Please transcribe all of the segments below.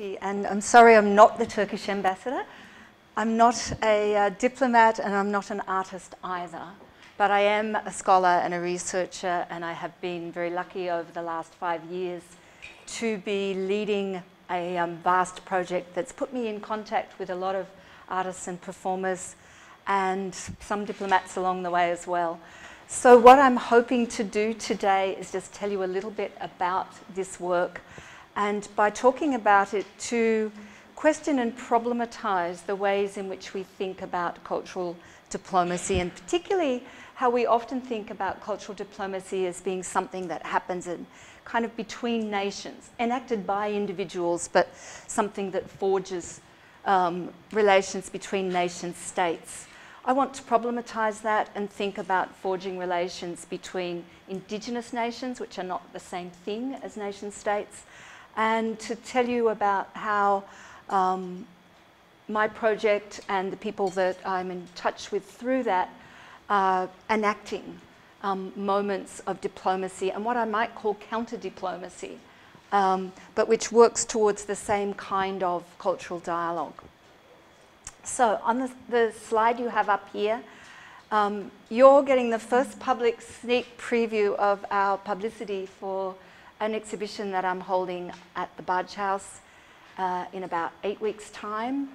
And I'm sorry I'm not the Turkish ambassador. I'm not a uh, diplomat and I'm not an artist either. But I am a scholar and a researcher, and I have been very lucky over the last five years to be leading a um, vast project that's put me in contact with a lot of artists and performers and some diplomats along the way as well. So, what I'm hoping to do today is just tell you a little bit about this work and by talking about it to question and problematize the ways in which we think about cultural diplomacy and particularly how we often think about cultural diplomacy as being something that happens in kind of between nations, enacted by individuals, but something that forges um, relations between nation states. I want to problematize that and think about forging relations between indigenous nations, which are not the same thing as nation states, and to tell you about how um, my project and the people that I'm in touch with through that are enacting um, moments of diplomacy and what I might call counter diplomacy, um, but which works towards the same kind of cultural dialogue. So, on the, the slide you have up here, um, you're getting the first public sneak preview of our publicity for an exhibition that I'm holding at the Bargehouse uh, in about eight weeks' time.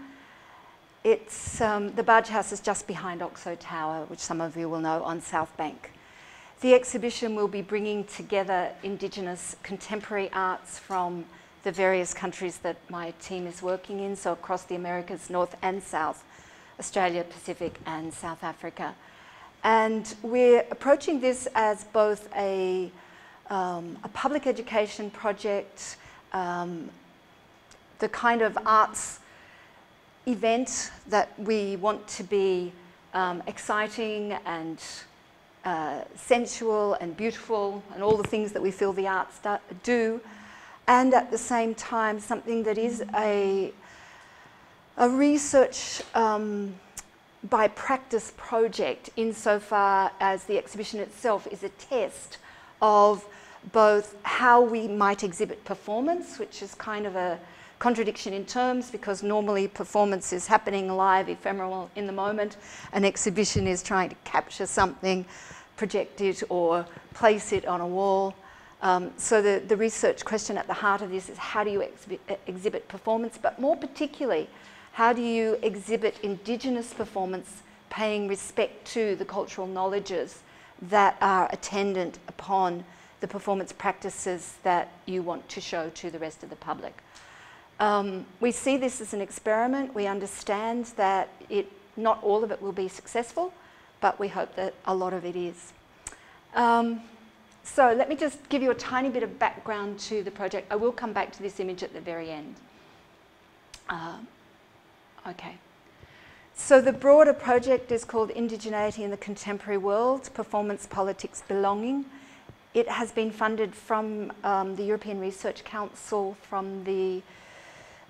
It's, um, the Bargehouse is just behind Oxo Tower, which some of you will know, on South Bank. The exhibition will be bringing together Indigenous contemporary arts from the various countries that my team is working in, so across the Americas, North and South, Australia, Pacific, and South Africa. And we're approaching this as both a um, a public education project, um, the kind of arts event that we want to be um, exciting and uh, sensual and beautiful and all the things that we feel the arts do, and at the same time something that is a, a research um, by practice project insofar as the exhibition itself is a test of both how we might exhibit performance, which is kind of a contradiction in terms because normally performance is happening live, ephemeral in the moment. An exhibition is trying to capture something, project it, or place it on a wall. Um, so the, the research question at the heart of this is how do you exhibit, exhibit performance, but more particularly, how do you exhibit Indigenous performance paying respect to the cultural knowledges that are attendant upon the performance practices that you want to show to the rest of the public. Um, we see this as an experiment. We understand that it, not all of it will be successful, but we hope that a lot of it is. Um, so let me just give you a tiny bit of background to the project. I will come back to this image at the very end. Uh, okay. So the broader project is called Indigeneity in the Contemporary World, Performance, Politics, Belonging. It has been funded from um, the European Research Council from the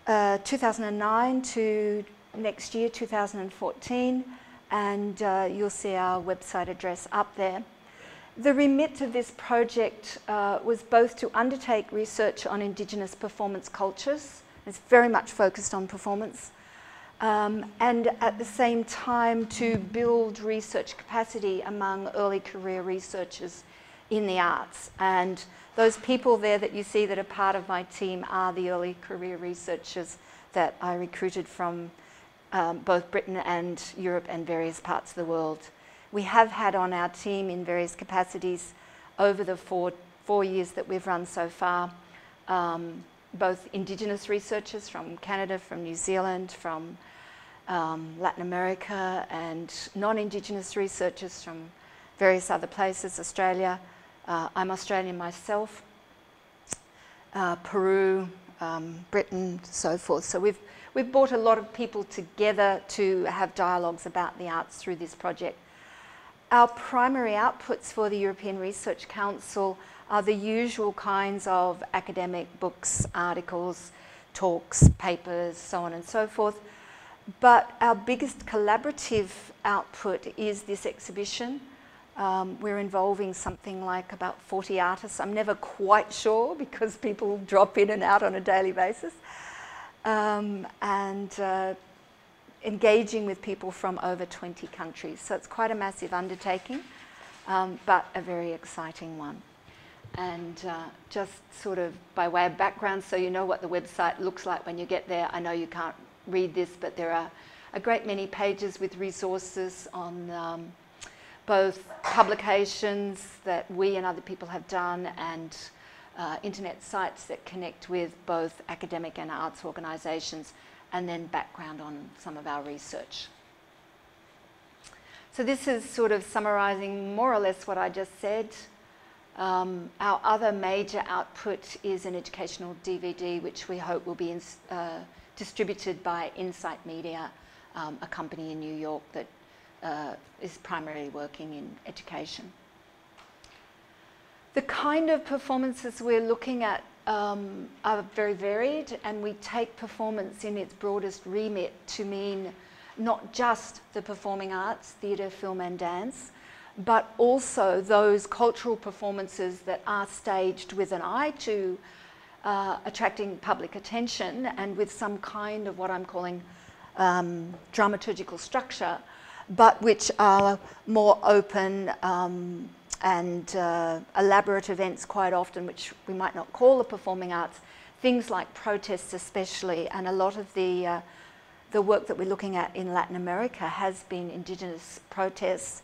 uh, 2009 to next year, 2014, and uh, you'll see our website address up there. The remit of this project uh, was both to undertake research on Indigenous performance cultures, it's very much focused on performance, um, and at the same time to build research capacity among early career researchers in the arts. And those people there that you see that are part of my team are the early career researchers that I recruited from um, both Britain and Europe and various parts of the world. We have had on our team in various capacities over the four, four years that we've run so far um, both Indigenous researchers from Canada, from New Zealand, from um, Latin America, and non Indigenous researchers from various other places, Australia. Uh, I'm Australian myself, uh, Peru, um, Britain, so forth. So we've, we've brought a lot of people together to have dialogues about the arts through this project. Our primary outputs for the European Research Council are the usual kinds of academic books, articles, talks, papers, so on and so forth. But our biggest collaborative output is this exhibition. Um, we're involving something like about 40 artists. I'm never quite sure because people drop in and out on a daily basis. um, and uh, engaging with people from over 20 countries. So it's quite a massive undertaking, um, but a very exciting one. And uh, just sort of by way of background, so you know what the website looks like when you get there. I know you can't read this, but there are a great many pages with resources on um, both publications that we and other people have done and uh, internet sites that connect with both academic and arts organisations and then background on some of our research. So this is sort of summarising more or less what I just said. Um, our other major output is an educational DVD, which we hope will be in, uh, distributed by Insight Media, um, a company in New York that uh, is primarily working in education. The kind of performances we're looking at um, are very varied, and we take performance in its broadest remit to mean not just the performing arts, theatre, film, and dance, but also those cultural performances that are staged with an eye to uh, attracting public attention and with some kind of what I'm calling um, dramaturgical structure, but which are more open um, and uh, elaborate events quite often, which we might not call the performing arts, things like protests especially, and a lot of the, uh, the work that we're looking at in Latin America has been Indigenous protests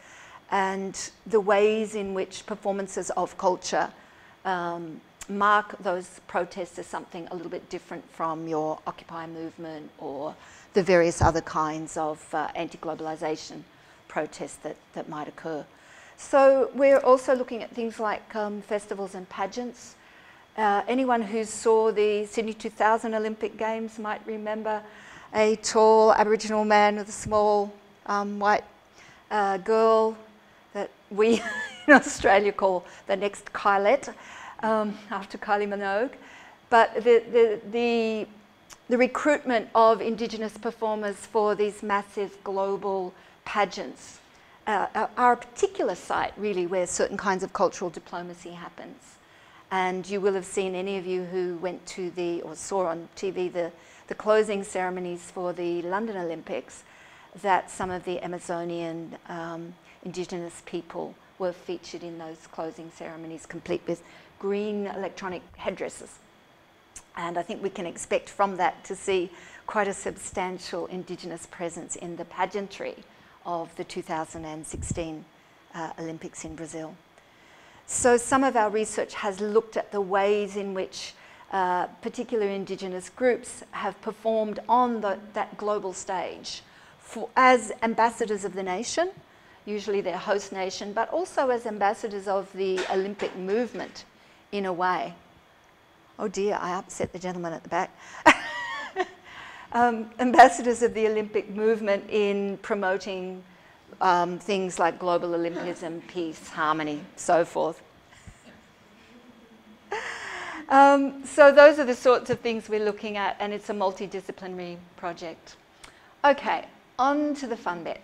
and the ways in which performances of culture um, mark those protests as something a little bit different from your Occupy movement or the various other kinds of uh, anti-globalization protests that, that might occur. So we're also looking at things like um, festivals and pageants. Uh, anyone who saw the Sydney 2000 Olympic Games might remember a tall Aboriginal man with a small um, white uh, girl that we in Australia call the next Kylie, um, after Kylie Minogue. But the, the, the, the recruitment of Indigenous performers for these massive global pageants uh, are a particular site, really, where certain kinds of cultural diplomacy happens. And you will have seen any of you who went to the, or saw on TV, the, the closing ceremonies for the London Olympics, that some of the Amazonian um, indigenous people were featured in those closing ceremonies, complete with green electronic headdresses. And I think we can expect from that to see quite a substantial indigenous presence in the pageantry of the 2016 uh, Olympics in Brazil. So some of our research has looked at the ways in which uh, particular Indigenous groups have performed on the, that global stage for, as ambassadors of the nation, usually their host nation, but also as ambassadors of the Olympic movement in a way. Oh dear, I upset the gentleman at the back. um, ambassadors of the Olympic movement in promoting um, things like global Olympism, peace, harmony, so forth. Um, so those are the sorts of things we're looking at, and it's a multidisciplinary project. Okay, on to the fun bit.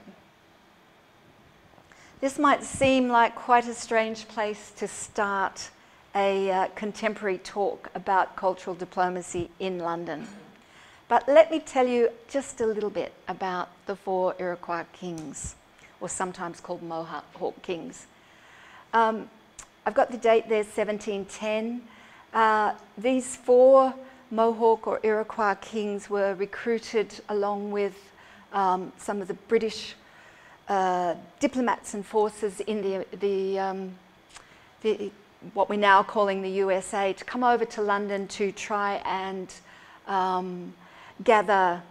This might seem like quite a strange place to start a uh, contemporary talk about cultural diplomacy in London. But let me tell you just a little bit about the four Iroquois kings, or sometimes called Mohawk kings. Um, I've got the date there, 1710. Uh, these four Mohawk or Iroquois kings were recruited along with um, some of the British uh, diplomats and forces in the, the, um, the, what we're now calling the USA to come over to London to try and um, gather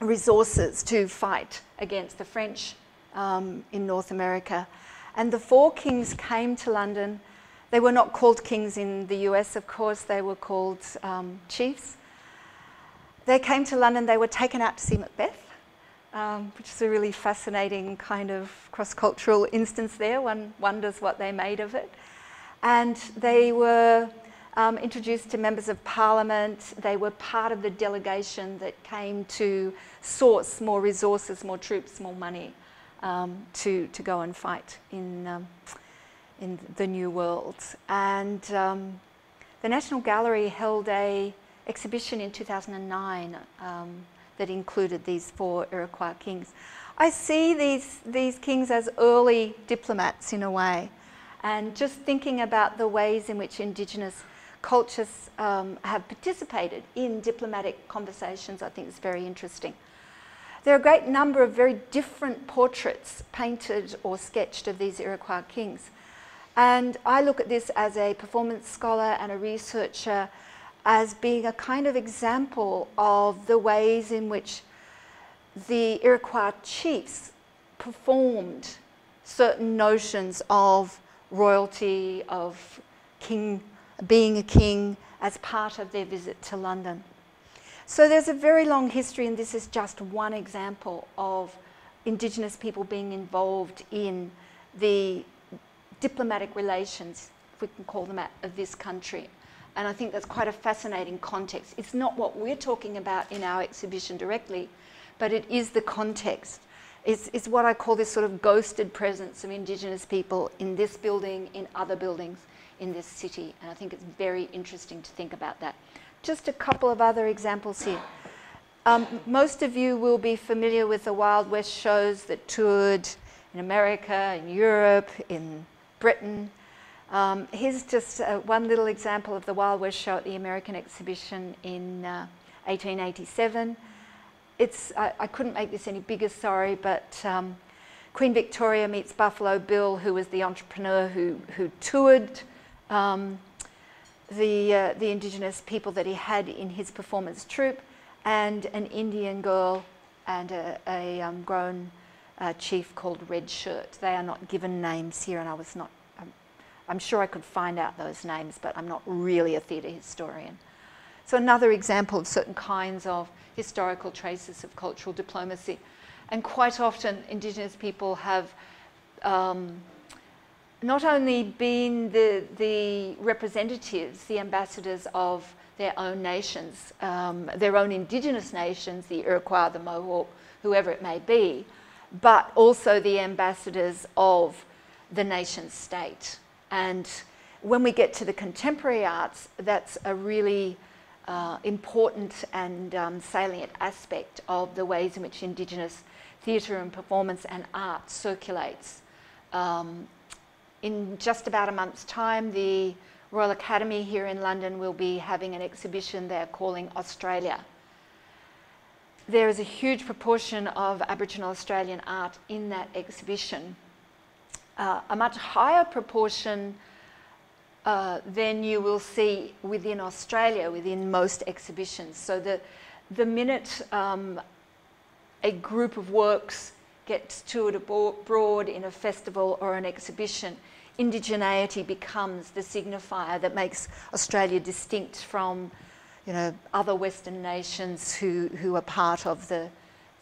resources to fight against the French um, in North America. And the four kings came to London. They were not called kings in the US, of course, they were called um, chiefs. They came to London, they were taken out to see Macbeth, um, which is a really fascinating kind of cross cultural instance there. One wonders what they made of it. And they were um, introduced to members of parliament. They were part of the delegation that came to source more resources, more troops, more money um, to, to go and fight in, um, in the New World. And um, the National Gallery held a exhibition in 2009 um, that included these four Iroquois kings. I see these, these kings as early diplomats in a way, and just thinking about the ways in which Indigenous cultures um, have participated in diplomatic conversations, I think is very interesting. There are a great number of very different portraits painted or sketched of these Iroquois kings. And I look at this as a performance scholar and a researcher as being a kind of example of the ways in which the Iroquois chiefs performed certain notions of royalty, of king, being a king, as part of their visit to London. So there's a very long history, and this is just one example of Indigenous people being involved in the diplomatic relations, if we can call them that, of this country. And I think that's quite a fascinating context. It's not what we're talking about in our exhibition directly, but it is the context. It's, it's what I call this sort of ghosted presence of Indigenous people in this building, in other buildings in this city. And I think it's very interesting to think about that. Just a couple of other examples here. Um, most of you will be familiar with the Wild West shows that toured in America, in Europe, in Britain, um, here's just uh, one little example of the Wild West show at the American exhibition in uh, 1887. It's, I, I, couldn't make this any bigger, sorry, but um, Queen Victoria meets Buffalo Bill, who was the entrepreneur who, who toured um, the, uh, the indigenous people that he had in his performance troupe, and an Indian girl and a, a um, grown uh, chief called Red Shirt. They are not given names here, and I was not I'm sure I could find out those names, but I'm not really a theatre historian. So another example of certain kinds of historical traces of cultural diplomacy. And quite often Indigenous people have um, not only been the, the representatives, the ambassadors of their own nations, um, their own Indigenous nations, the Iroquois, the Mohawk, whoever it may be, but also the ambassadors of the nation state. And when we get to the contemporary arts, that's a really uh, important and um, salient aspect of the ways in which Indigenous theatre and performance and art circulates. Um, in just about a month's time, the Royal Academy here in London will be having an exhibition they're calling Australia. There is a huge proportion of Aboriginal Australian art in that exhibition uh, a much higher proportion uh, you will see within Australia, within most exhibitions. So the, the minute um, a group of works gets toured abroad in a festival or an exhibition, indigeneity becomes the signifier that makes Australia distinct from you know, other Western nations who, who are part of the,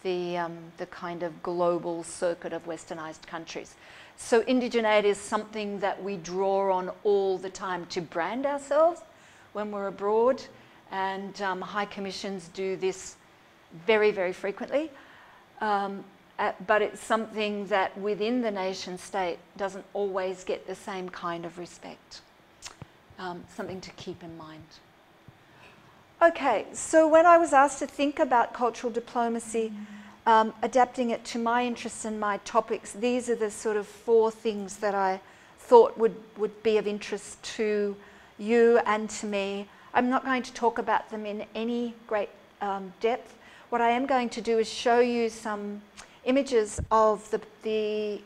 the, um, the kind of global circuit of westernized countries. So indigeneity is something that we draw on all the time to brand ourselves when we're abroad. And um, high commissions do this very, very frequently. Um, uh, but it's something that within the nation state doesn't always get the same kind of respect. Um, something to keep in mind. Okay, so when I was asked to think about cultural diplomacy, um, adapting it to my interests and my topics, these are the sort of four things that I thought would, would be of interest to you and to me. I'm not going to talk about them in any great um, depth. What I am going to do is show you some images of the, the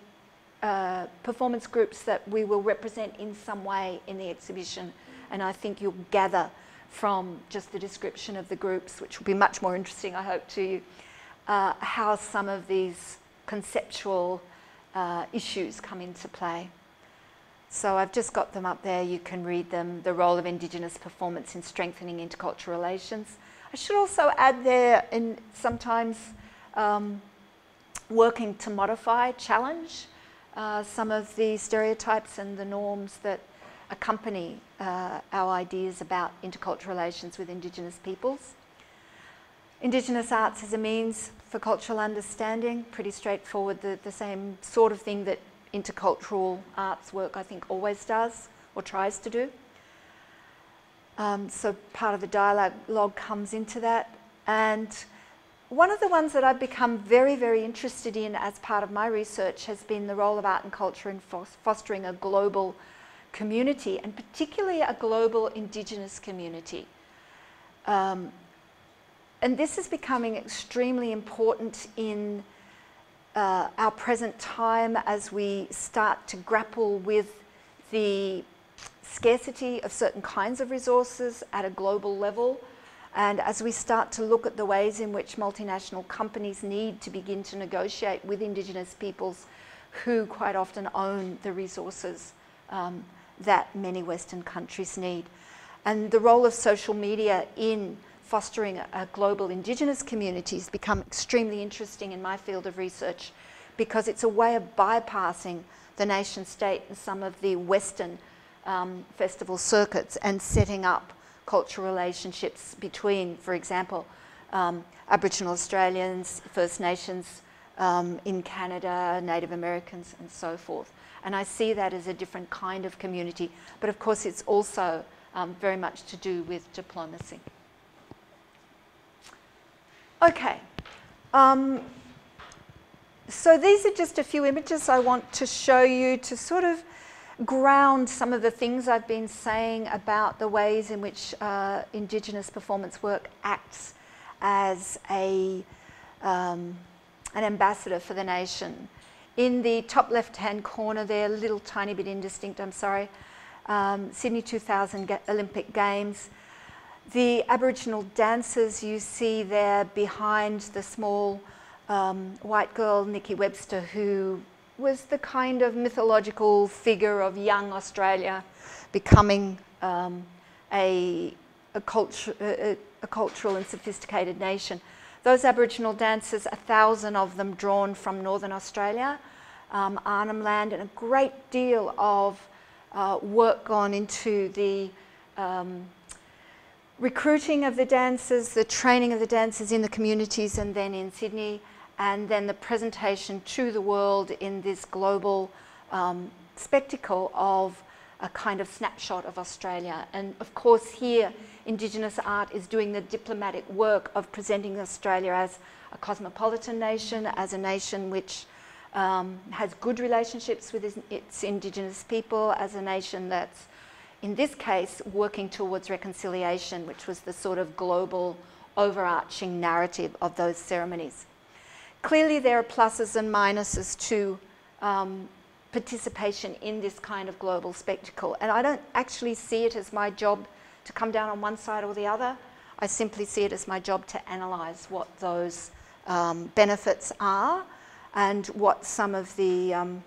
uh, performance groups that we will represent in some way in the exhibition. And I think you'll gather from just the description of the groups, which will be much more interesting, I hope, to you, uh, how some of these conceptual uh, issues come into play. So I've just got them up there, you can read them, the role of Indigenous performance in strengthening intercultural relations. I should also add there, in sometimes um, working to modify, challenge uh, some of the stereotypes and the norms that accompany uh, our ideas about intercultural relations with Indigenous peoples. Indigenous arts as a means for cultural understanding, pretty straightforward, the, the same sort of thing that intercultural arts work I think always does or tries to do. Um, so part of the dialogue comes into that. And one of the ones that I've become very, very interested in as part of my research has been the role of art and culture in fostering a global community, and particularly a global Indigenous community. Um, and this is becoming extremely important in uh, our present time as we start to grapple with the scarcity of certain kinds of resources at a global level. And as we start to look at the ways in which multinational companies need to begin to negotiate with Indigenous peoples who quite often own the resources um, that many Western countries need. And the role of social media in fostering a, global Indigenous communities become extremely interesting in my field of research because it's a way of bypassing the nation state and some of the Western um, festival circuits and setting up cultural relationships between, for example, um, Aboriginal Australians, First Nations um, in Canada, Native Americans, and so forth. And I see that as a different kind of community, but of course, it's also um, very much to do with diplomacy. Okay. Um, so these are just a few images I want to show you to sort of ground some of the things I've been saying about the ways in which uh, Indigenous performance work acts as a, um, an ambassador for the nation. In the top left-hand corner there, a little tiny bit indistinct, I'm sorry, um, Sydney 2000 Olympic Games. The Aboriginal dancers you see there behind the small um, white girl, Nikki Webster, who was the kind of mythological figure of young Australia becoming um, a, a, culture, a, a, cultural and sophisticated nation. Those Aboriginal dancers, a thousand of them drawn from Northern Australia, um, Arnhem Land, and a great deal of uh, work gone into the um, recruiting of the dancers, the training of the dancers in the communities and then in Sydney, and then the presentation to the world in this global um, spectacle of a kind of snapshot of Australia. And of course here, Indigenous art is doing the diplomatic work of presenting Australia as a cosmopolitan nation, as a nation which um, has good relationships with its Indigenous people, as a nation that's in this case, working towards reconciliation, which was the sort of global overarching narrative of those ceremonies. Clearly, there are pluses and minuses to um, participation in this kind of global spectacle. And I don't actually see it as my job to come down on one side or the other. I simply see it as my job to analyse what those um, benefits are and what some of the, um,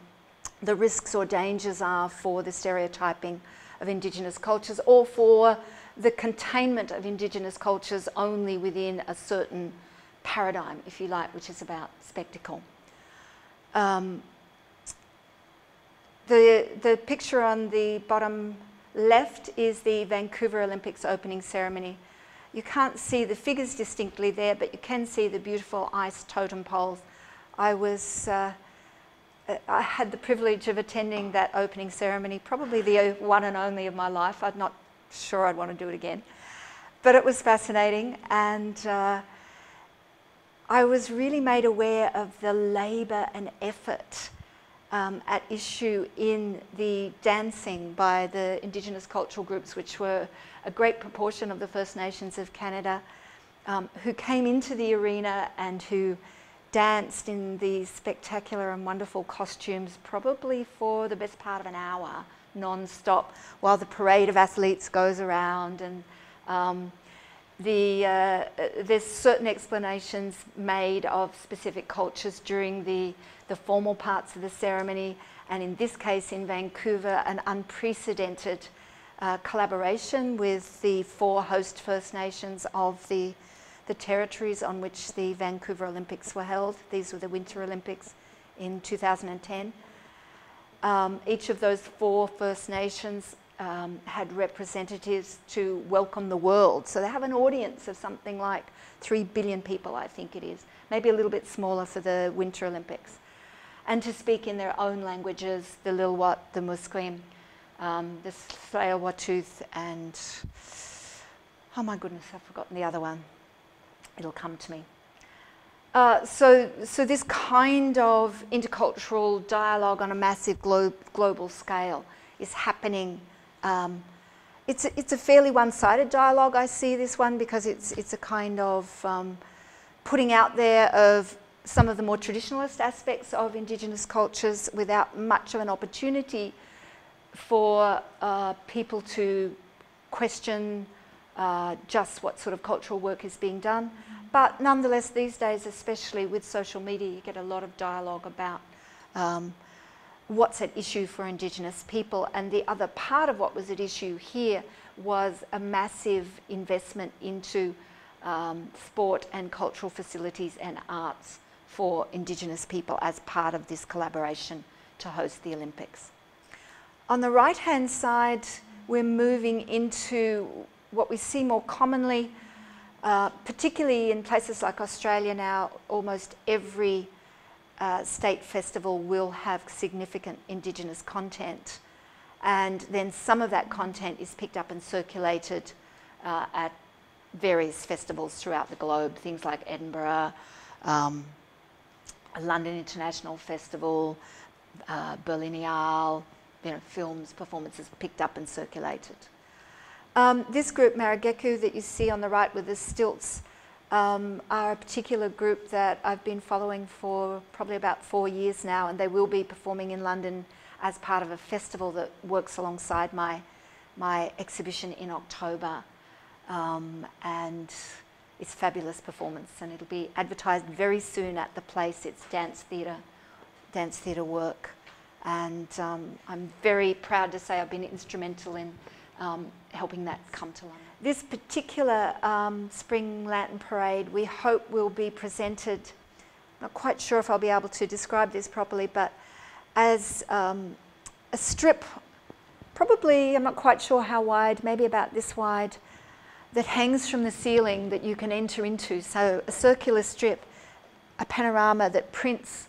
the risks or dangers are for the stereotyping of Indigenous cultures or for the containment of Indigenous cultures only within a certain paradigm, if you like, which is about spectacle. Um, the, the picture on the bottom left is the Vancouver Olympics opening ceremony. You can't see the figures distinctly there, but you can see the beautiful ice totem poles. I was uh, I had the privilege of attending that opening ceremony, probably the one and only of my life. I'm not sure I'd want to do it again. But it was fascinating, and uh, I was really made aware of the labour and effort um, at issue in the dancing by the Indigenous cultural groups, which were a great proportion of the First Nations of Canada, um, who came into the arena and who danced in these spectacular and wonderful costumes, probably for the best part of an hour, non-stop, while the parade of athletes goes around. And um, the, uh, there's certain explanations made of specific cultures during the, the formal parts of the ceremony, and in this case in Vancouver, an unprecedented uh, collaboration with the four host First Nations of the the territories on which the Vancouver Olympics were held. These were the Winter Olympics in 2010. Um, each of those four First Nations um, had representatives to welcome the world. So they have an audience of something like 3 billion people, I think it is, maybe a little bit smaller for the Winter Olympics. And to speak in their own languages, the Lilwat, the Musqueam, um, the Tsleil-Waututh and Oh my goodness, I've forgotten the other one. It'll come to me. Uh, so, so this kind of intercultural dialogue on a massive glo- global scale is happening. Um, it's, a, it's a fairly one-sided dialogue. I see this one because it's, it's a kind of um, putting out there of some of the more traditionalist aspects of Indigenous cultures without much of an opportunity for uh, people to question uh, just what sort of cultural work is being done. But nonetheless, these days, especially with social media, you get a lot of dialogue about um, what's at issue for Indigenous people. And the other part of what was at issue here was a massive investment into um, sport and cultural facilities and arts for Indigenous people as part of this collaboration to host the Olympics. On the right hand side, we're moving into what we see more commonly, uh, particularly in places like Australia now, almost every uh, state festival will have significant Indigenous content. And then some of that content is picked up and circulated uh, at various festivals throughout the globe, things like Edinburgh, um, London International Festival, uh, Berlinale, you know, films, performances picked up and circulated. Um, this group, Marrugeku, that you see on the right with the stilts, um, are a particular group that I've been following for probably about four years now, and they will be performing in London as part of a festival that works alongside my, my exhibition in October. Um, and it's fabulous performance, and it'll be advertised very soon at the place. It's dance theatre, dance theatre work, and um, I'm very proud to say I've been instrumental in um, helping that come to London. This particular um, Spring Lantern Parade, we hope will be presented. Not quite sure if I'll be able to describe this properly, but as um, a strip, probably I'm not quite sure how wide, maybe about this wide that hangs from the ceiling that you can enter into. So a circular strip, a panorama that prints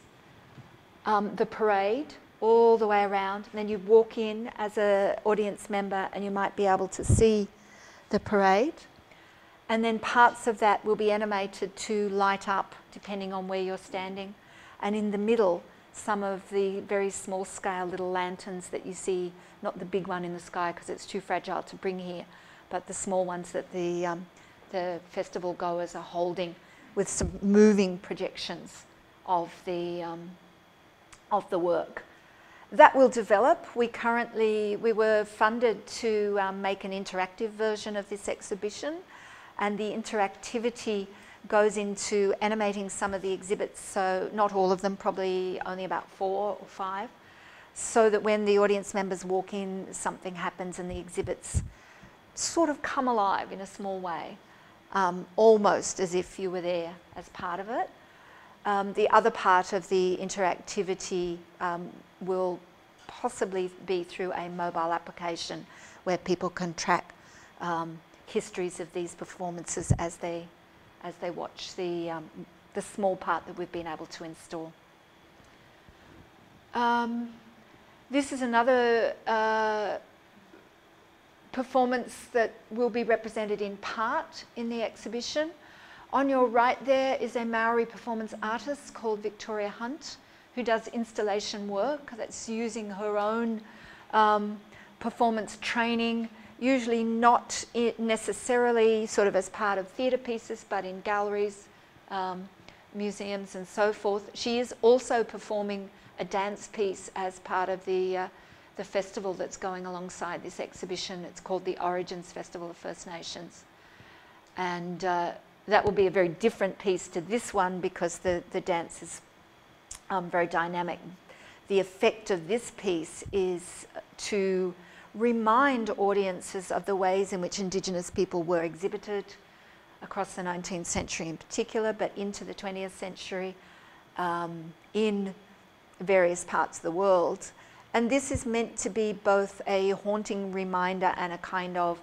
um, the parade all the way around. And then you walk in as an audience member and you might be able to see the parade. And then parts of that will be animated to light up depending on where you're standing. And in the middle, some of the very small scale little lanterns that you see, not the big one in the sky because it's too fragile to bring here, but the small ones that the, um, the festival goers are holding with some moving projections of the, um, of the work. That will develop. We currently, we were funded to um, make an interactive version of this exhibition and the interactivity goes into animating some of the exhibits, so not all of them, probably only about four or five, so that when the audience members walk in, something happens and the exhibits sort of come alive in a small way, um, almost as if you were there as part of it. Um, the other part of the interactivity um, will possibly be through a mobile application where people can track um, histories of these performances as they, as they watch the, um, the small part that we've been able to install. Um, this is another uh, performance that will be represented in part in the exhibition. On your right there is a Maori performance artist called Victoria Hunt who does installation work that's using her own um, performance training, usually not necessarily sort of as part of theatre pieces, but in galleries, um, museums, and so forth. She is also performing a dance piece as part of the uh, the festival that's going alongside this exhibition. It's called the Origins Festival of First Nations. And uh, that will be a very different piece to this one because the, the dance is um, very dynamic. The effect of this piece is to remind audiences of the ways in which Indigenous people were exhibited across the 19th century in particular, but into the 20th century um, in various parts of the world. And this is meant to be both a haunting reminder and a kind of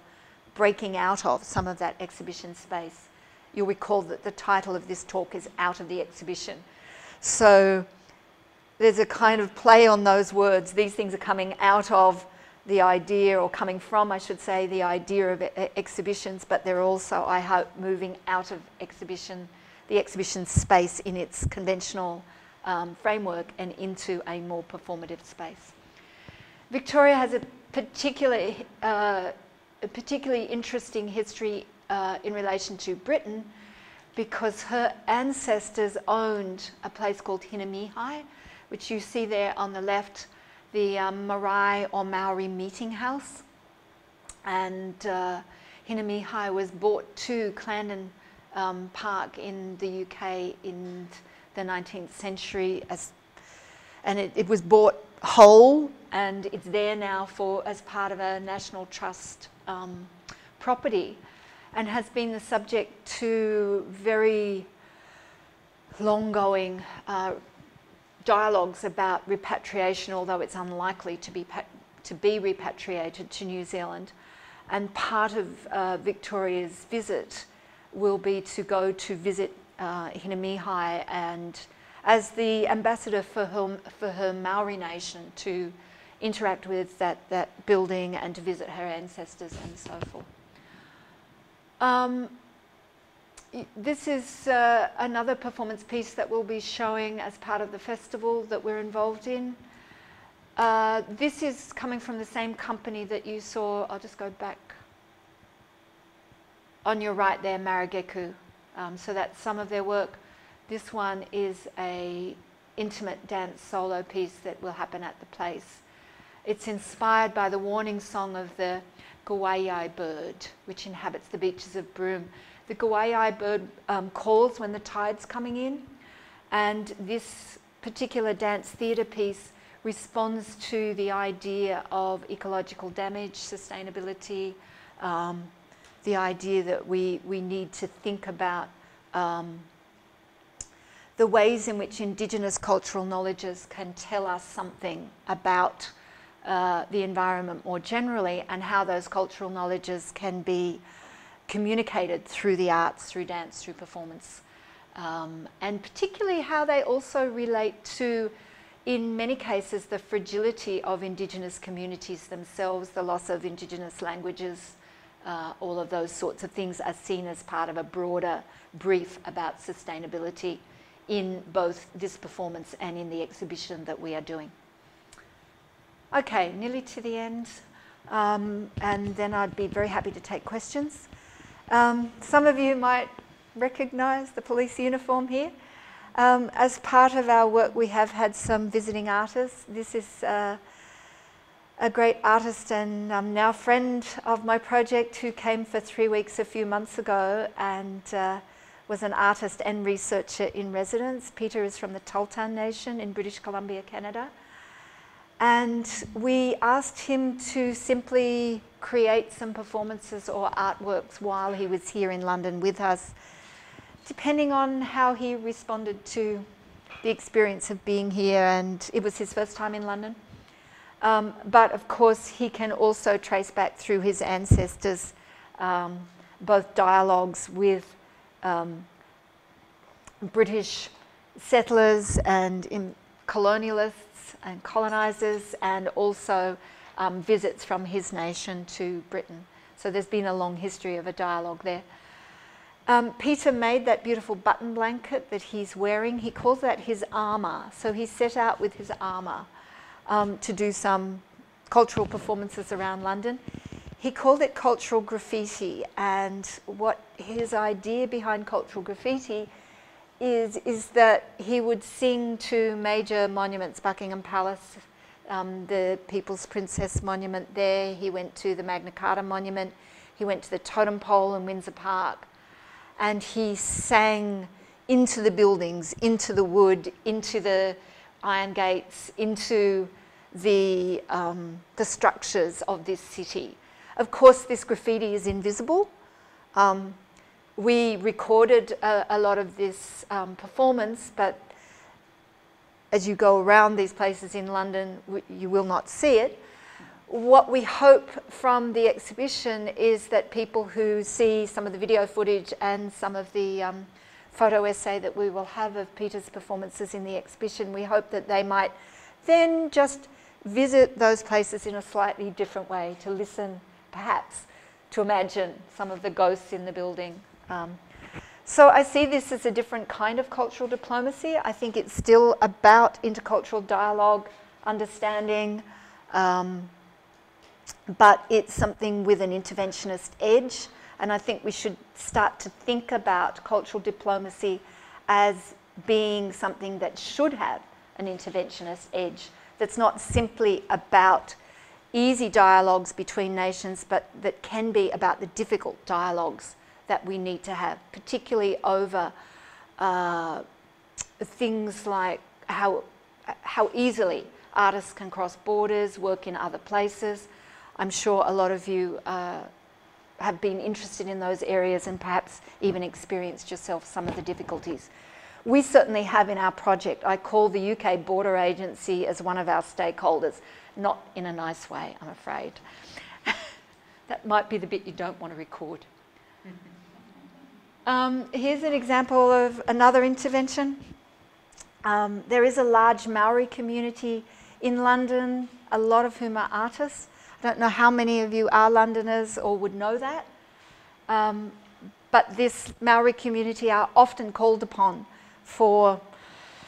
breaking out of some of that exhibition space. You'll recall that the title of this talk is Out of the Exhibition. So there's a kind of play on those words. These things are coming out of the idea, or coming from, I should say, the idea of exhibitions, but they're also, I hope, moving out of exhibition, the exhibition space in its conventional um, framework and into a more performative space. Victoria has a particularly, uh, a particularly interesting history uh, in relation to Britain because her ancestors owned a place called Hinemihi, which you see there on the left, the um, Marae or Maori meeting house. And uh, Hinemihi was bought to Clandon um, Park in the UK in the 19th century, as, and it, it was bought whole, and it's there now for as part of a National Trust um, property, and has been the subject to very long-going uh, dialogues about repatriation, although it's unlikely to be, to be repatriated to New Zealand. And part of uh, Victoria's visit will be to go to visit uh, Hinemihi and as the ambassador for her, for her Maori nation to interact with that, that building and to visit her ancestors and so forth. Um, this is uh, another performance piece that we'll be showing as part of the festival that we're involved in. Uh, this is coming from the same company that you saw, I'll just go back on your right there, Marrugeku. Um, so that's some of their work. This one is a intimate dance solo piece that will happen at the place. It's inspired by the warning song of the Guwayi bird, which inhabits the beaches of Broome. The Guwayi bird um, calls when the tide's coming in, and this particular dance theatre piece responds to the idea of ecological damage, sustainability, um, the idea that we, we need to think about um, the ways in which Indigenous cultural knowledges can tell us something about uh, the environment more generally and how those cultural knowledges can be communicated through the arts, through dance, through performance. Um, and particularly how they also relate to, in many cases, the fragility of Indigenous communities themselves, the loss of Indigenous languages, uh, all of those sorts of things are seen as part of a broader brief about sustainability in both this performance and in the exhibition that we are doing. Okay, nearly to the end, um, and then I'd be very happy to take questions. Um, some of you might recognise the police uniform here. Um, as part of our work, we have had some visiting artists. This is uh, a great artist and um, now friend of my project who came for three weeks a few months ago and uh, was an artist and researcher in residence. Peter is from the Tahltan Nation in British Columbia, Canada. And we asked him to simply create some performances or artworks while he was here in London with us, depending on how he responded to the experience of being here. And it was his first time in London. Um, but of course, he can also trace back through his ancestors um, both dialogues with um, British settlers and colonialists and colonizers and also um, visits from his nation to Britain. So there's been a long history of a dialogue there. Um, Peter made that beautiful button blanket that he's wearing. He calls that his armour. So he set out with his armour um, to do some cultural performances around London he called it cultural graffiti and what his idea behind cultural graffiti is, is that he would sing to major monuments, Buckingham Palace, um, the People's Princess Monument there, he went to the Magna Carta Monument, he went to the Totem Pole in Windsor Park, and he sang into the buildings, into the wood, into the iron gates, into the, um, the structures of this city. Of course, this graffiti is invisible. Um, we recorded a, a, lot of this um, performance, but as you go around these places in London, you will not see it. What we hope from the exhibition is that people who see some of the video footage and some of the um, photo essay that we will have of Peter's performances in the exhibition, we hope that they might then just visit those places in a slightly different way, to listen, perhaps, to imagine some of the ghosts in the building. Um, so I see this as a different kind of cultural diplomacy. I think it's still about intercultural dialogue, understanding, um, but it's something with an interventionist edge. And I think we should start to think about cultural diplomacy as being something that should have an interventionist edge, that's not simply about easy dialogues between nations, but that can be about the difficult dialogues that we need to have, particularly over uh, things like how, how easily artists can cross borders, work in other places. I'm sure a lot of you uh, have been interested in those areas and perhaps even experienced yourself some of the difficulties. We certainly have in our project, I call the UK Border Agency as one of our stakeholders, not in a nice way, I'm afraid. that might be the bit you don't want to record. Um, here's an example of another intervention. Um, there is a large Maori community in London, a lot of whom are artists. I don't know how many of you are Londoners or would know that. Um, but this Maori community are often called upon for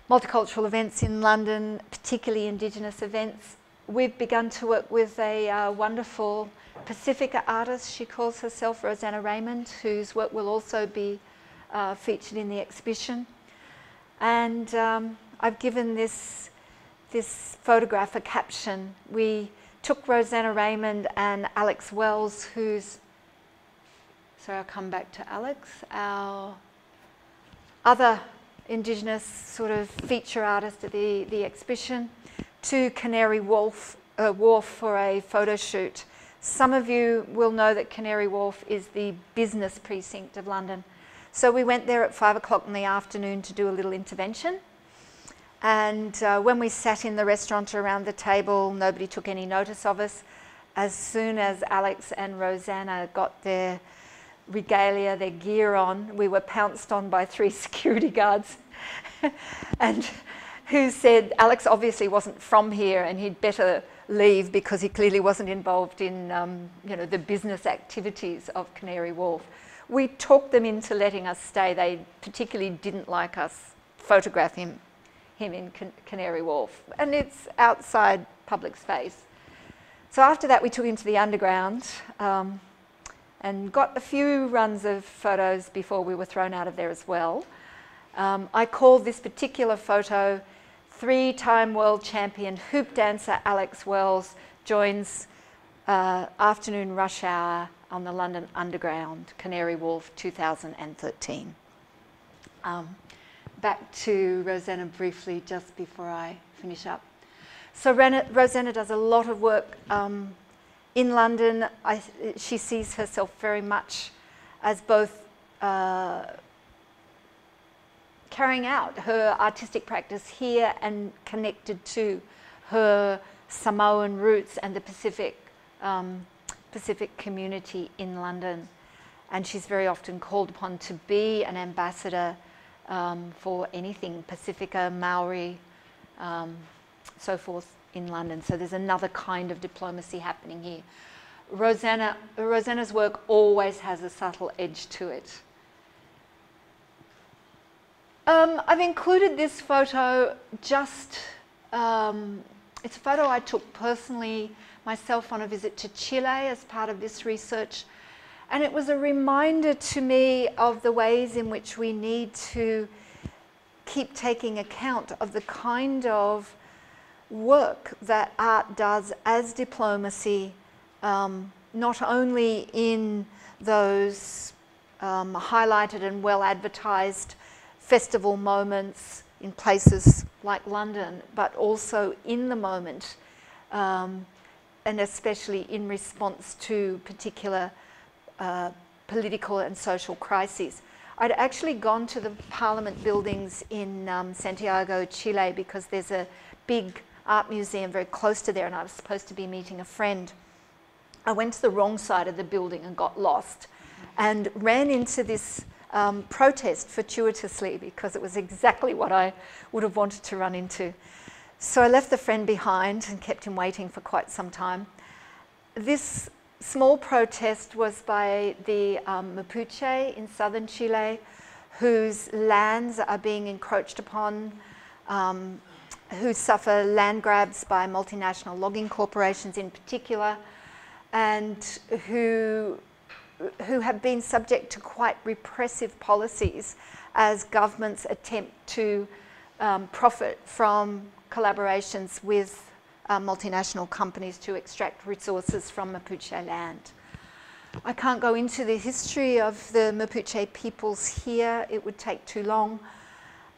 multicultural events in London, particularly Indigenous events. We've begun to work with a uh, wonderful Pacifica artist. She calls herself Rosanna Raymond, whose work will also be uh, featured in the exhibition. And um, I've given this, this photograph a caption. We took Rosanna Raymond and Alex Wells, who's, sorry, I'll come back to Alex, our other Indigenous sort of feature artist at the, the exhibition, to Canary Wharf, uh, Wharf for a photo shoot. Some of you will know that Canary Wharf is the business precinct of London. So we went there at five o'clock in the afternoon to do a little intervention. And uh, when we sat in the restaurant around the table, nobody took any notice of us. As soon as Alex and Rosanna got their regalia, their gear on, we were pounced on by three security guards. and who said Alex obviously wasn't from here and he'd better leave because he clearly wasn't involved in um, you know, the business activities of Canary Wharf. We talked them into letting us stay. They particularly didn't like us photograph him him in Can Canary Wharf, and it's outside public space. So after that, we took him to the underground um, and got a few runs of photos before we were thrown out of there as well. Um, I called this particular photo three-time world champion hoop dancer Alex Wells joins uh, afternoon rush hour on the London Underground, Canary Wharf 2013. Um, back to Rosanna briefly just before I finish up. So Rosanna does a lot of work um, in London. I, she sees herself very much as both uh, carrying out her artistic practice here and connected to her Samoan roots and the Pacific, um, Pacific community in London. And she's very often called upon to be an ambassador um, for anything Pacifica, Maori, um, so forth in London. So there's another kind of diplomacy happening here. Rosanna, Rosanna's work always has a subtle edge to it. Um, I've included this photo just, um, it's a photo I took personally myself on a visit to Chile as part of this research. And it was a reminder to me of the ways in which we need to keep taking account of the kind of work that art does as diplomacy, um, not only in those um, highlighted and well advertised festival moments in places like London, but also in the moment, um, and especially in response to particular uh, political and social crises. I'd actually gone to the parliament buildings in um, Santiago, Chile, because there's a big art museum very close to there, and I was supposed to be meeting a friend. I went to the wrong side of the building and got lost, and ran into this um, protest fortuitously because it was exactly what I would have wanted to run into. So I left the friend behind and kept him waiting for quite some time. This small protest was by the um, Mapuche in southern Chile, whose lands are being encroached upon, um, who suffer land grabs by multinational logging corporations in particular, and who, who have been subject to quite repressive policies as governments attempt to um, profit from collaborations with uh, multinational companies to extract resources from Mapuche land. I can't go into the history of the Mapuche peoples here, it would take too long.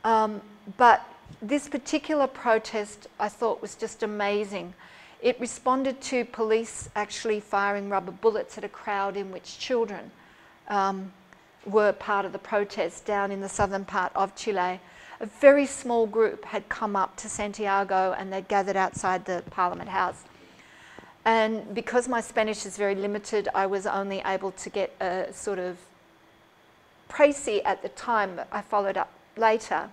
Um, but this particular protest I thought was just amazing. It responded to police actually firing rubber bullets at a crowd in which children um, were part of the protest down in the southern part of Chile a very small group had come up to Santiago and they'd gathered outside the Parliament House. And because my Spanish is very limited, I was only able to get a sort of précis at the time, but I followed up later.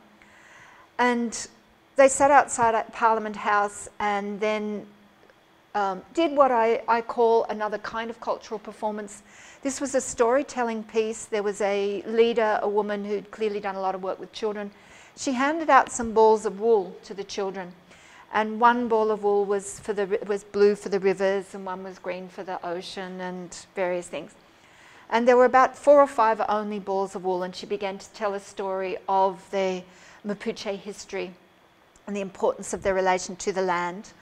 And they sat outside at Parliament House and then um, did what I, I call another kind of cultural performance. This was a storytelling piece. There was a leader, a woman who'd clearly done a lot of work with children, she handed out some balls of wool to the children. And one ball of wool was, for the, was blue for the rivers, and one was green for the ocean, and various things. And there were about four or five only balls of wool, and she began to tell a story of the Mapuche history and the importance of their relation to the land.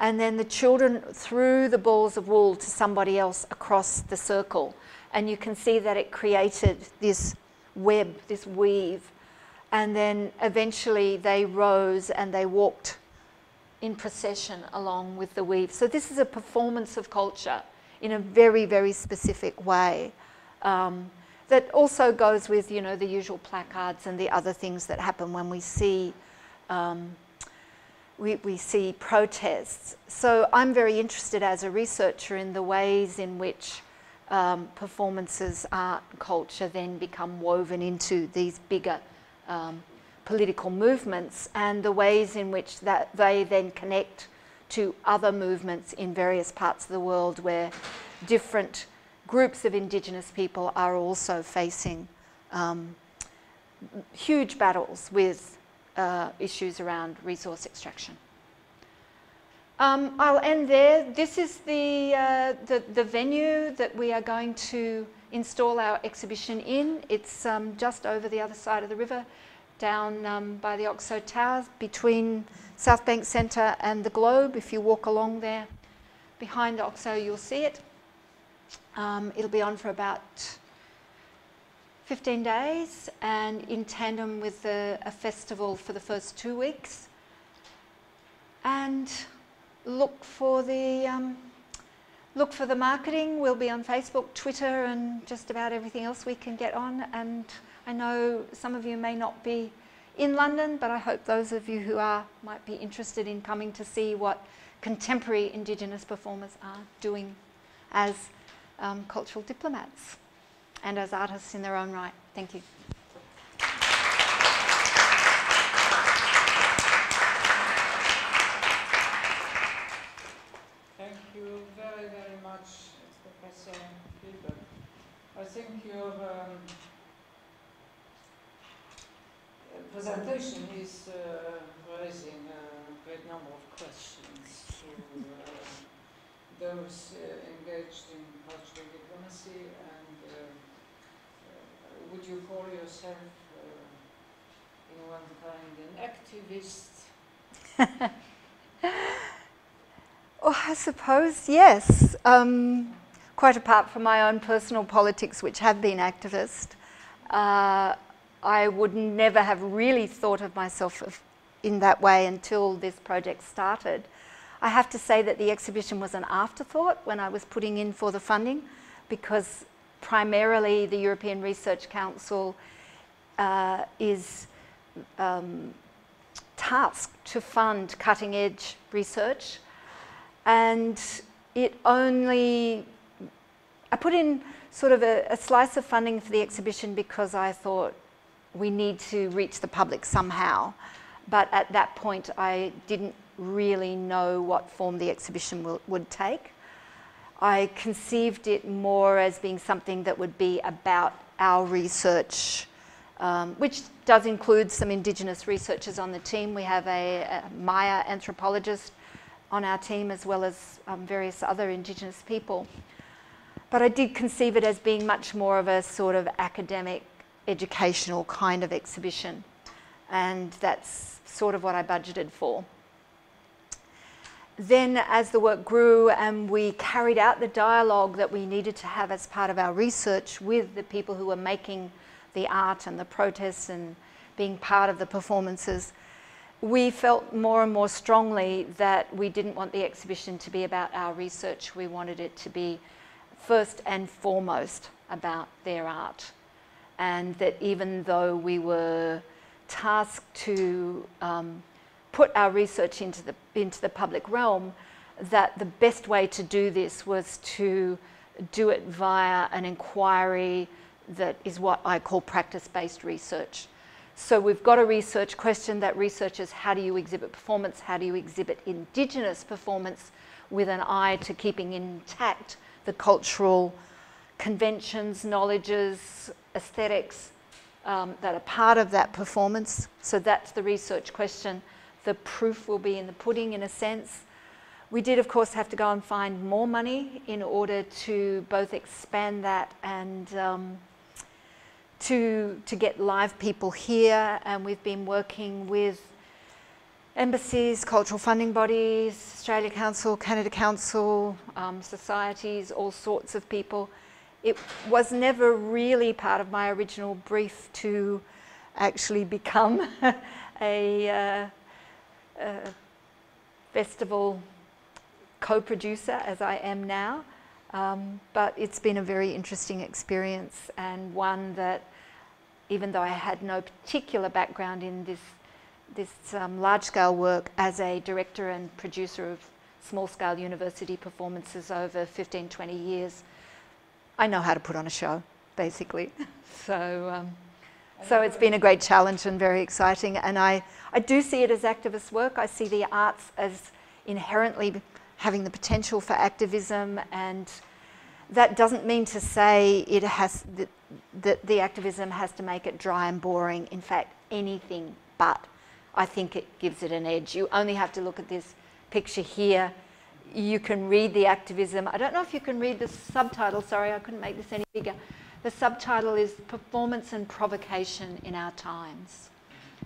And then the children threw the balls of wool to somebody else across the circle. And you can see that it created this web, this weave and then eventually they rose and they walked in procession along with the weave. So this is a performance of culture in a very, very specific way. Um, that also goes with, you know, the usual placards and the other things that happen when we see um, we, we see protests. So I'm very interested as a researcher in the ways in which um, performances, art, culture then become woven into these bigger um, political movements and the ways in which that they then connect to other movements in various parts of the world where different groups of indigenous people are also facing um, huge battles with uh, issues around resource extraction. Um, I'll end there. This is the, uh, the, the, venue that we are going to install our exhibition in. It's um, just over the other side of the river, down um, by the Oxo Towers, between South Bank Centre and the Globe. If you walk along there, behind Oxo, you'll see it. Um, it'll be on for about 15 days and in tandem with a, a festival for the first two weeks. And look for the um, look for the marketing. We'll be on Facebook, Twitter, and just about everything else we can get on. And I know some of you may not be in London, but I hope those of you who are might be interested in coming to see what contemporary Indigenous performers are doing as um, cultural diplomats and as artists in their own right. Thank you. I think your um, presentation is uh, raising a great number of questions to uh, those uh, engaged in cultural diplomacy and uh, uh, would you call yourself uh, in one kind an activist? oh, I suppose yes. Um, quite apart from my own personal politics, which have been activist, uh, I would never have really thought of myself in that way until this project started. I have to say that the exhibition was an afterthought when I was putting in for the funding because primarily the European Research Council uh, is um, tasked to fund cutting edge research and it only I put in sort of a, a slice of funding for the exhibition because I thought we need to reach the public somehow. But at that point, I didn't really know what form the exhibition will, would take. I conceived it more as being something that would be about our research, um, which does include some Indigenous researchers on the team. We have a, a Maya anthropologist on our team, as well as um, various other Indigenous people. But I did conceive it as being much more of a sort of academic, educational kind of exhibition. And that's sort of what I budgeted for. Then, as the work grew and we carried out the dialogue that we needed to have as part of our research with the people who were making the art and the protests and being part of the performances, we felt more and more strongly that we didn't want the exhibition to be about our research. We wanted it to be first and foremost about their art. And that even though we were tasked to um, put our research into the, into the public realm, that the best way to do this was to do it via an inquiry that is what I call practice-based research. So we've got a research question that researchers, how do you exhibit performance? How do you exhibit Indigenous performance with an eye to keeping intact the cultural conventions, knowledges, aesthetics um, that are part of that performance. So that's the research question the proof will be in the pudding in a sense. We did, of course, have to go and find more money in order to both expand that and um, to, to get live people here. And we've been working with embassies, cultural funding bodies, Australia Council, Canada Council, um, societies, all sorts of people. It was never really part of my original brief to actually become a uh, uh, festival co-producer as I am now. Um, but it's been a very interesting experience and one that even though I had no particular background in this, this um, large-scale work as a director and producer of small-scale university performances over 15, 20 years, I know how to put on a show, basically. so um, so it's been a great challenge and very exciting. And I, I do see it as activist work. I see the arts as inherently having the potential for activism and that doesn't mean to say it has that, that the activism has to make it dry and boring. In fact, anything but. I think it gives it an edge. You only have to look at this picture here. You can read the activism. I don't know if you can read the subtitle. Sorry, I couldn't make this any bigger. The subtitle is Performance and Provocation in Our Times.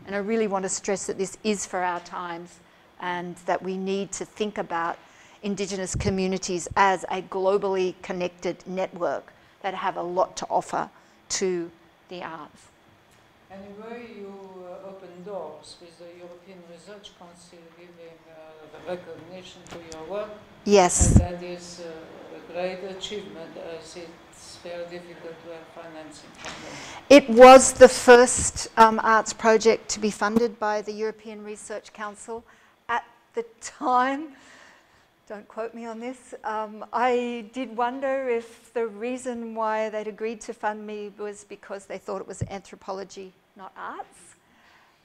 And I really want to stress that this is for our times and that we need to think about Indigenous communities as a globally connected network that have a lot to offer to the arts. Anyway, you uh, open doors with the European Research Council giving uh, the recognition to your work. Yes. And that is uh, a great achievement as it very difficult to have financing. It was the first um, arts project to be funded by the European Research Council. At the time, don't quote me on this, um, I did wonder if the reason why they'd agreed to fund me was because they thought it was anthropology, not arts.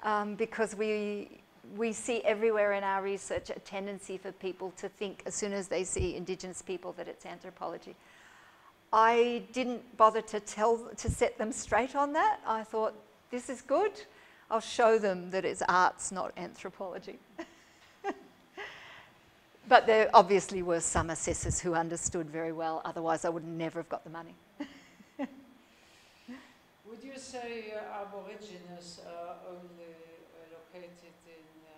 Um, because we, we see everywhere in our research a tendency for people to think as soon as they see Indigenous people that it's anthropology. I didn't bother to tell, to set them straight on that. I thought, this is good. I'll show them that it's arts, not anthropology. but there obviously were some assessors who understood very well, otherwise I would never have got the money. would you say uh, Aborigines are only uh, located in uh,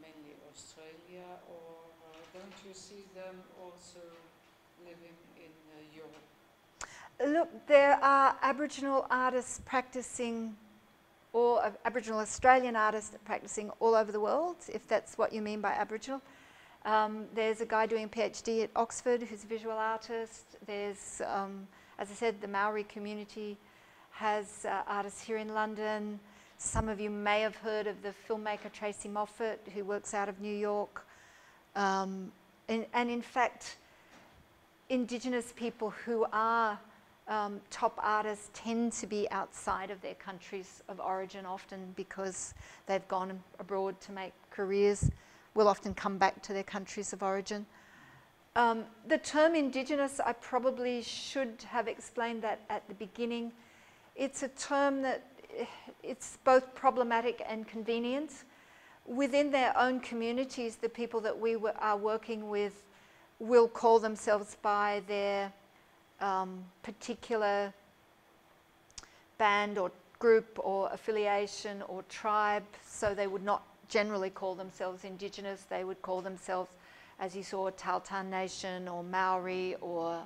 mainly Australia, or uh, don't you see them also living in uh, Europe? Look, there are Aboriginal artists practicing, or Aboriginal Australian artists practicing all over the world, if that's what you mean by Aboriginal. Um, there's a guy doing a PhD at Oxford who's a visual artist. There's, um, as I said, the Maori community has uh, artists here in London. Some of you may have heard of the filmmaker Tracey Moffatt, who works out of New York. Um, and, and in fact, Indigenous people who are um, top artists tend to be outside of their countries of origin often because they've gone abroad to make careers. Will often come back to their countries of origin. Um, the term Indigenous, I probably should have explained that at the beginning. It's a term that eh, it's both problematic and convenient. Within their own communities, the people that we are working with will call themselves by their um, particular band or group or affiliation or tribe, so they would not generally call themselves Indigenous, they would call themselves, as you saw, Tahltan Nation or Maori or,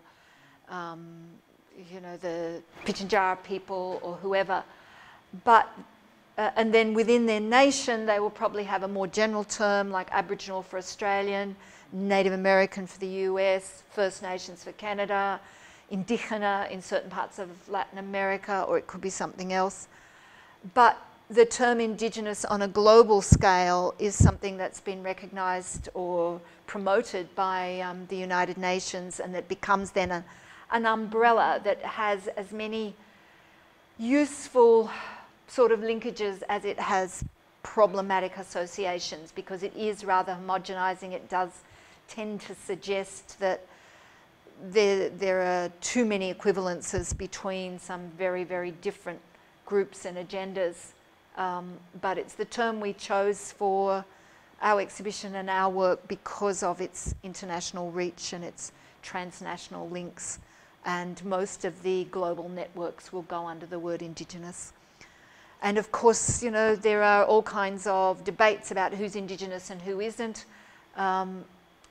um, you know, the Pitjantjatjara people or whoever. But, uh, and then within their nation, they will probably have a more general term like Aboriginal for Australian, Native American for the US, First Nations for Canada, Indigena in certain parts of Latin America, or it could be something else. But the term Indigenous on a global scale is something that's been recognised or promoted by um, the United Nations, and that becomes then a, an umbrella that has as many useful sort of linkages as it has problematic associations because it is rather homogenizing. It does tend to suggest that there, there are too many equivalences between some very, very different groups and agendas. Um, but it's the term we chose for our exhibition and our work because of its international reach and its transnational links. And most of the global networks will go under the word Indigenous. And of course, you know, there are all kinds of debates about who's Indigenous and who isn't. Um,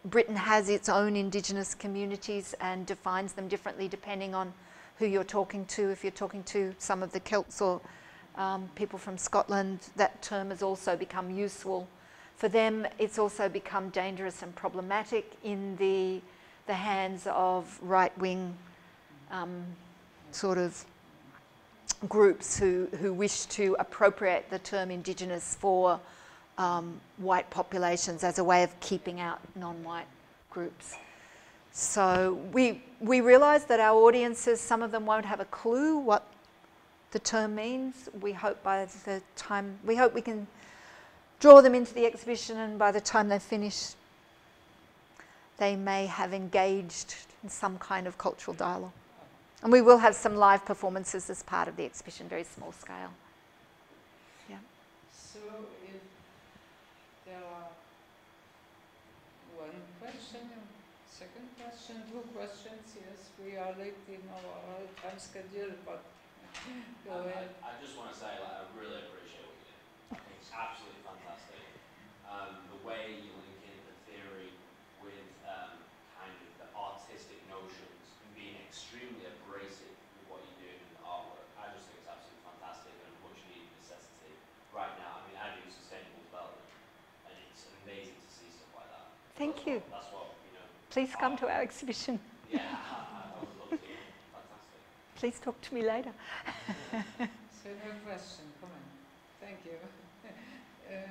Britain has its own Indigenous communities and defines them differently depending on who you're talking to. If you're talking to some of the Celts or um, people from Scotland, that term has also become useful. For them, it's also become dangerous and problematic in the, the hands of right wing um, sort of groups who, who wish to appropriate the term Indigenous for um, white populations as a way of keeping out non-white groups. So we, we realise that our audiences, some of them won't have a clue what the term means. We hope by the time, we hope we can draw them into the exhibition and by the time they finish, they may have engaged in some kind of cultural dialogue. And we will have some live performances as part of the exhibition, very small scale. Yeah. So there are one question, second question, two questions, yes. We are late in our time schedule, but go um, ahead. I, I, just want to say, like, I really appreciate what you did. I think it's absolutely fantastic. Um, the way you link in the theory with um, kind of the artistic notions and being extremely abrasive with what you do in the artwork, I just think it's absolutely fantastic and a much needed necessity right now. I mean, I do sustainable development, and it's amazing to see stuff like that. Thank that's you. What, that's what Please come to our exhibition. Yeah, I would love to. Fantastic. Please talk to me later. so no question, come on. Thank you. uh,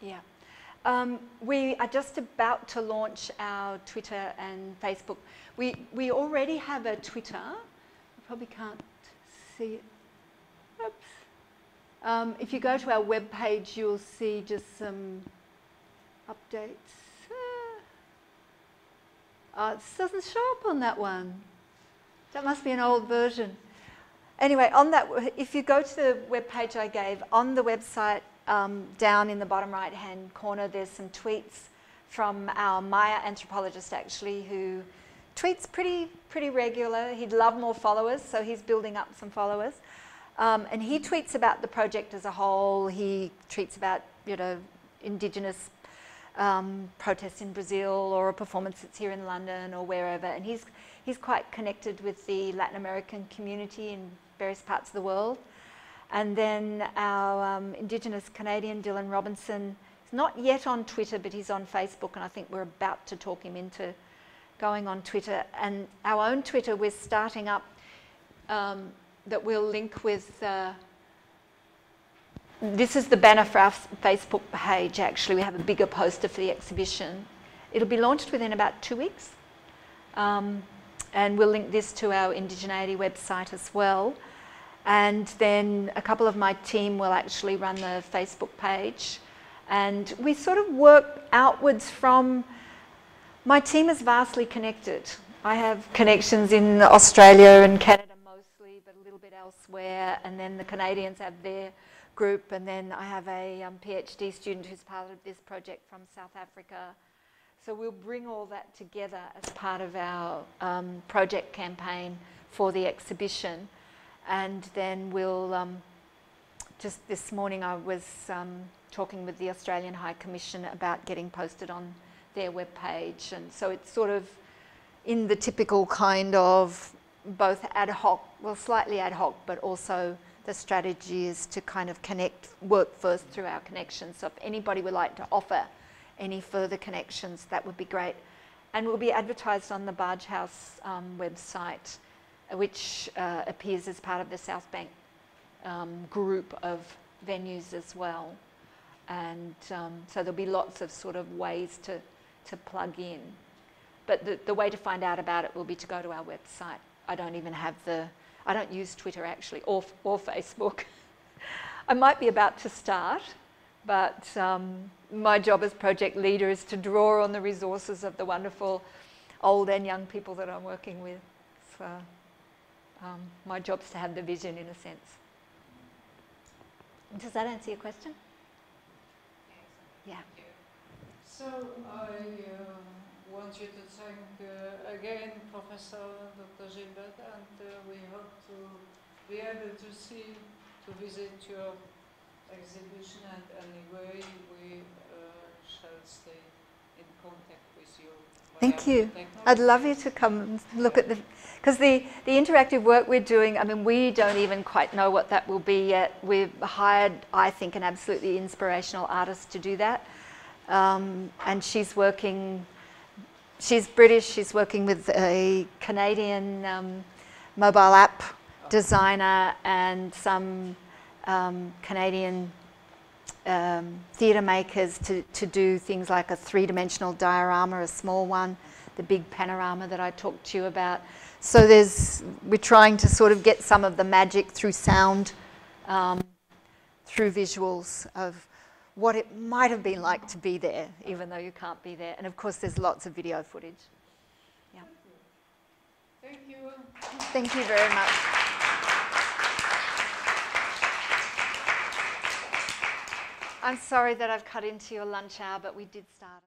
Yeah. Um, we are just about to launch our Twitter and Facebook. We, we already have a Twitter. You probably can't see it. Oops. Um, if you go to our webpage, you'll see just some updates. Uh, it doesn't show up on that one. That must be an old version. Anyway, on that, if you go to the webpage I gave, on the website um, down in the bottom right hand corner, there's some tweets from our Maya anthropologist actually who tweets pretty, pretty regular. He'd love more followers, so he's building up some followers. Um, and he tweets about the project as a whole. He tweets about, you know, Indigenous um, protests in Brazil or a performance that's here in London or wherever. And he's, he's quite connected with the Latin American community in various parts of the world. And then our um, Indigenous Canadian, Dylan Robinson, is not yet on Twitter, but he's on Facebook, and I think we're about to talk him into going on Twitter. And our own Twitter, we're starting up um, that we'll link with. Uh, this is the banner for our Facebook page, actually. We have a bigger poster for the exhibition. It'll be launched within about two weeks. Um, and we'll link this to our indigeneity website as well. And then a couple of my team will actually run the Facebook page. And we sort of work outwards from my team is vastly connected. I have connections in Australia and Canada mostly, but a little bit elsewhere. And then the Canadians have their group. And then I have a um, PhD student who's part of this project from South Africa. So we'll bring all that together as part of our um, project campaign for the exhibition. And then we'll, um, just this morning I was um, talking with the Australian High Commission about getting posted on their webpage. And so it's sort of in the typical kind of both ad hoc, well, slightly ad hoc, but also the strategy is to kind of connect, work first through our connections. So if anybody would like to offer any further connections, that would be great. And will be advertised on the Bargehouse um, website, which uh, appears as part of the South Bank um, group of venues as well. And um, so there'll be lots of sort of ways to, to plug in. But the, the way to find out about it will be to go to our website. I don't even have the, I don't use Twitter actually, or, or Facebook. I might be about to start, but um, my job as project leader is to draw on the resources of the wonderful old and young people that I'm working with. So um, my job is to have the vision in a sense. Does that answer your question? Yeah. So I uh, want you to thank uh, again Professor Dr. Gilbert and uh, we hope to be able to see, to visit your exhibition and anyway we uh, shall stay in contact with you. Thank you. I'd love you to come and look at the, because the, the interactive work we're doing, I mean, we don't even quite know what that will be yet. We've hired, I think, an absolutely inspirational artist to do that. Um, and she's working, she's British, she's working with a Canadian um, mobile app designer and some um, Canadian um, theatre makers to, to do things like a three-dimensional diorama, a small one, the big panorama that I talked to you about. So there's, we're trying to sort of get some of the magic through sound, um, through visuals of what it might have been like to be there, even though you can't be there. And of course, there's lots of video footage. Yeah. Thank you. Thank you very much. I'm sorry that I've cut into your lunch hour, but we did start.